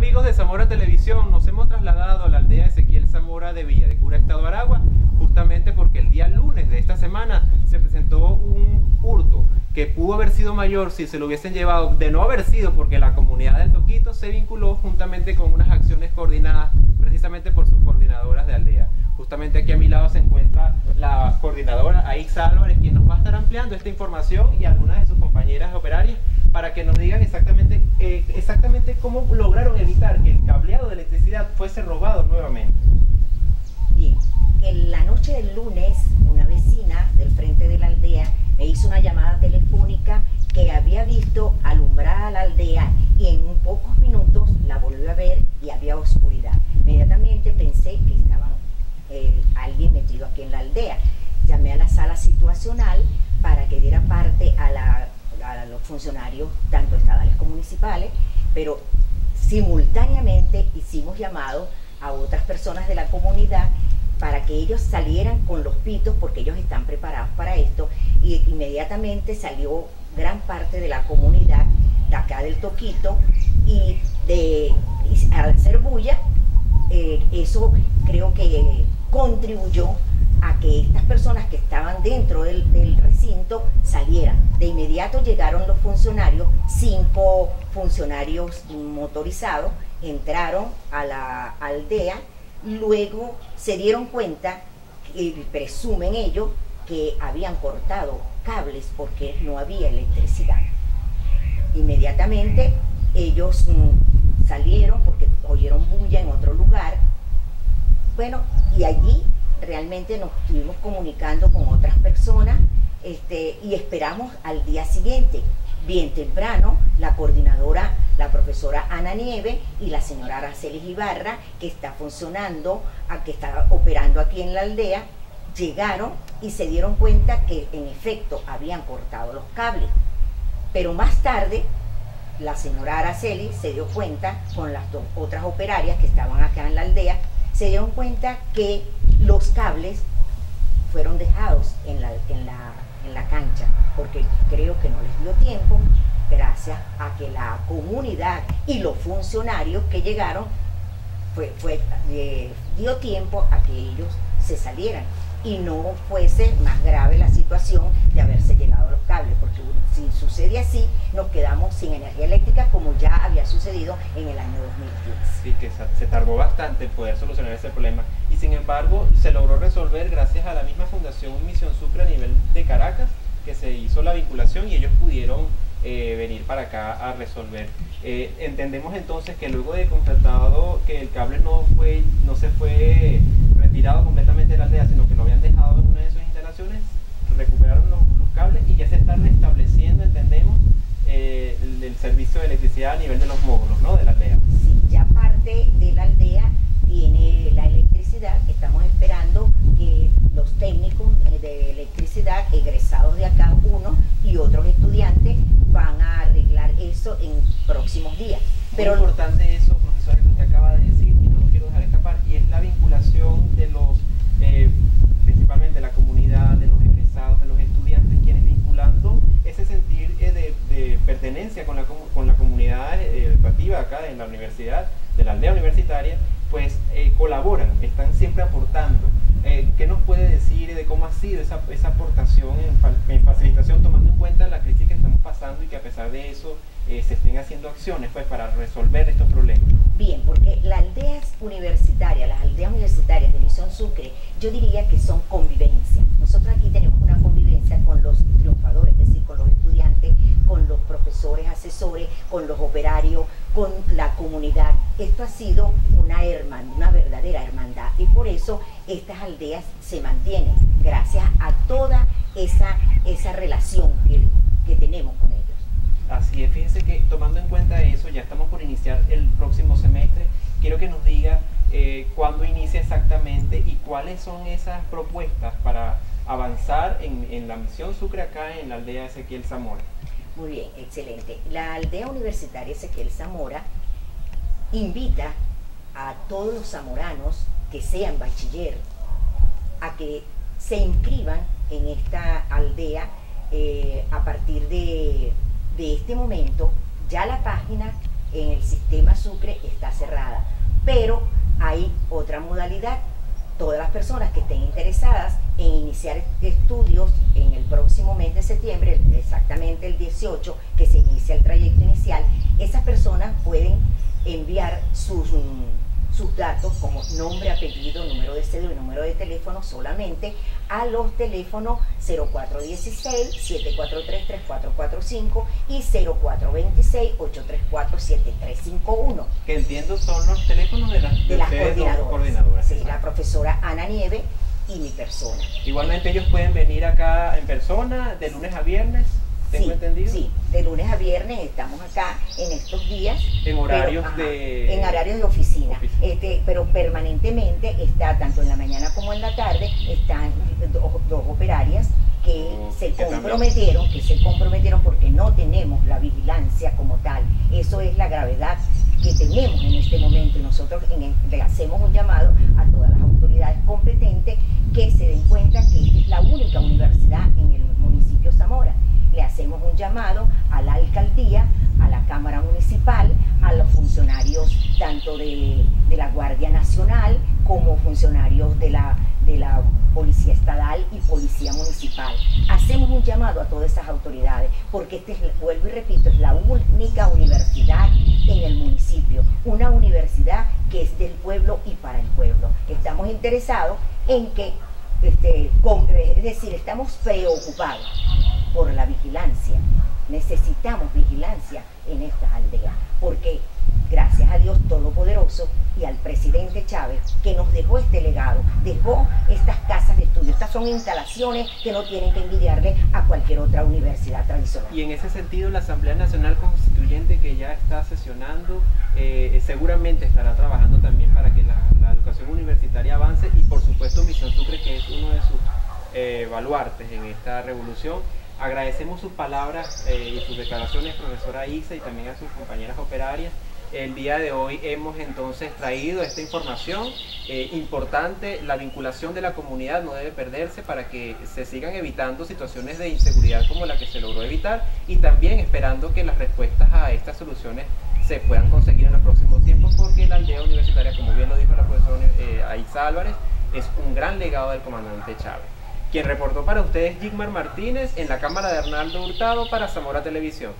amigos de Zamora Televisión, nos hemos trasladado a la aldea Ezequiel Zamora de Villa de Cura, Estado Aragua, justamente porque el día lunes de esta semana se presentó un hurto que pudo haber sido mayor si se lo hubiesen llevado, de no haber sido porque la comunidad del Toquito se vinculó juntamente con unas acciones coordinadas precisamente por sus coordinadoras de aldea. Justamente aquí a mi lado se encuentra la coordinadora Aixa Álvarez, quien nos va a estar ampliando esta información y algunas de sus compañeras operarias para que nos digan exactamente, eh, exactamente cómo lograron evitar que el cableado de electricidad fuese robado nuevamente. Bien, en la noche del lunes, una vecina del frente de la aldea me hizo una llamada telefónica que había visto alumbrada la aldea y en pocos minutos la volvió a ver y había oscuridad. Inmediatamente pensé que estaba eh, alguien metido aquí en la aldea. Llamé a la sala situacional para que diera parte a la a los funcionarios, tanto estatales como municipales, pero simultáneamente hicimos llamado a otras personas de la comunidad para que ellos salieran con los pitos porque ellos están preparados para esto y inmediatamente salió gran parte de la comunidad de acá del Toquito y de al hacer bulla eh, eso creo que contribuyó a que estas personas que estaban dentro del, recinto salieran. De inmediato llegaron los funcionarios, cinco funcionarios motorizados, entraron a la aldea, luego se dieron cuenta, presumen ellos, que habían cortado cables porque no había electricidad. Inmediatamente ellos mm, salieron porque oyeron bulla en otro lugar. Bueno, y allí realmente nos estuvimos comunicando con otras personas este, y esperamos al día siguiente. Bien temprano, la coordinadora, la profesora Ana Nieve y la señora Aracelis Ibarra, que está funcionando, que está operando aquí en la aldea, llegaron y se dieron cuenta que en efecto habían cortado los cables. Pero más tarde, la señora Araceli se dio cuenta con las dos otras operarias que estaban acá en la aldea, se dieron cuenta que los cables fueron dejados en la, en la, cancha, porque creo que no les dio tiempo, gracias a que la comunidad y los funcionarios que llegaron fue, fue, eh, dio tiempo a que ellos se salieran. Y no fuese más grave la situación de haberse llegado los cables, porque si sucede así, quedamos sin energía eléctrica como ya había sucedido en el año 2015. Sí, que se tardó bastante en poder solucionar ese problema y sin embargo se logró resolver gracias a la misma Fundación Misión Sucre a nivel de Caracas, que se hizo la vinculación y ellos pudieron eh, venir para acá a resolver. Eh, entendemos entonces que luego de constatado que el cable no fue no se fue retirado completamente de la aldea, sino que lo habían dejado en una de sus instalaciones, recuperaron los, cables y ya se está restableciendo, entendemos, eh, el, servicio de electricidad a nivel de los módulos ¿no? de la aldea. Sí, ya parte de la aldea tiene la electricidad, estamos esperando que los técnicos de electricidad egresados de acá, uno y otros estudiantes, van a arreglar eso en próximos días. Pero Muy importante eso, profesor, que usted acaba de decir, y no lo quiero dejar escapar, y es la vinculación de los, eh, principalmente la comunidad, de los egresados, de los estudiantes, quienes vinculando ese sentir eh, de, pertenencia con la, con la comunidad eh, educativa acá en la universidad, de la aldea universitaria, pues colaboran, están siempre aportando. ¿Qué nos puede decir de cómo ha sido esa, aportación en, en facilitación, tomando en cuenta la crisis que estamos pasando y que a pesar de eso eh, se estén haciendo acciones pues, para resolver estos problemas? Bien, porque las aldeas universitarias, las aldeas universitarias de Misión Sucre, yo diría que son convivencia. Nosotros aquí tenemos una convivencia con los triunfadores, es decir, con los estudiantes, con los profesores, asesores, con los operarios, con la comunidad. Esto ha sido una hermandad, una verdadera hermandad y por eso estas aldeas se mantienen gracias a toda esa, esa relación que, que tenemos con ellos. Así es, fíjense que tomando en cuenta eso, ya estamos por iniciar el próximo semestre, quiero que nos diga eh, cuándo inicia exactamente y cuáles son esas propuestas para avanzar en, la misión Sucre acá en la aldea Ezequiel Zamora. Muy bien, excelente. La aldea universitaria Ezequiel Zamora invita a todos los zamoranos que sean bachiller a que se inscriban en esta aldea eh, a partir de de este momento ya la página en el sistema Sucre está cerrada. Pero hay otra modalidad. Todas las personas que estén interesadas en iniciar estudios en el próximo mes de septiembre, exactamente el 18, que se inicia el trayecto inicial, esas personas pueden enviar sus sus datos como nombre, apellido, número de cédula y número de teléfono solamente a los teléfonos 0416-743-3445 y 0426-834-7351. Que entiendo son los teléfonos de, las de las coordinadoras. Sí, la profesora Ana Nieve y mi persona. Igualmente ellos pueden venir acá en persona de lunes a viernes ¿Tengo sí, entendido? Sí, de lunes a viernes estamos acá en estos días. En horarios de. En horarios de oficina. Este, pero permanentemente está, tanto en la mañana como en la tarde, están dos, operarias que se comprometieron, que se comprometieron porque no tenemos la vigilancia como tal. Eso es la gravedad que tenemos en este momento y nosotros le hacemos un llamado a todas las autoridades competentes que se den cuenta que esta es la única universidad en el municipio Zamora le hacemos un llamado a la alcaldía, a la Cámara Municipal, a los funcionarios tanto de, la Guardia Nacional como funcionarios de la, de la Policía Estatal y Policía Municipal. Hacemos un llamado a todas esas autoridades, porque este, vuelvo y repito, es la única universidad en el municipio, una universidad que es del pueblo y para el pueblo. Estamos interesados en que, este, es decir, estamos preocupados por la vigilancia. Necesitamos vigilancia en estas aldeas, porque gracias a Dios Todopoderoso y al presidente Chávez que nos dejó este legado, dejó estas casas de estudio. Estas son instalaciones que no tienen que envidiarle a cualquier otra universidad tradicional. Y en ese sentido, la Asamblea Nacional Constituyente que ya está sesionando, eh, seguramente estará trabajando también para que la, educación universitaria avance y por supuesto Misión Sucre, que es uno de sus eh, baluartes en esta revolución Agradecemos sus palabras eh, y sus declaraciones, profesora Isa, y también a sus compañeras operarias. El día de hoy hemos entonces traído esta información eh, importante. La vinculación de la comunidad no debe perderse para que se sigan evitando situaciones de inseguridad como la que se logró evitar y también esperando que las respuestas a estas soluciones se puedan conseguir en los próximos tiempos porque la aldea universitaria, como bien lo dijo la profesora eh, Aiza Álvarez, es un gran legado del comandante Chávez. Quien reportó para ustedes Jigmar Martínez en la cámara de Arnaldo Hurtado para Zamora Televisión.